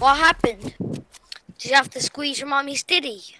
What happened? Did you have to squeeze your mommy's titty?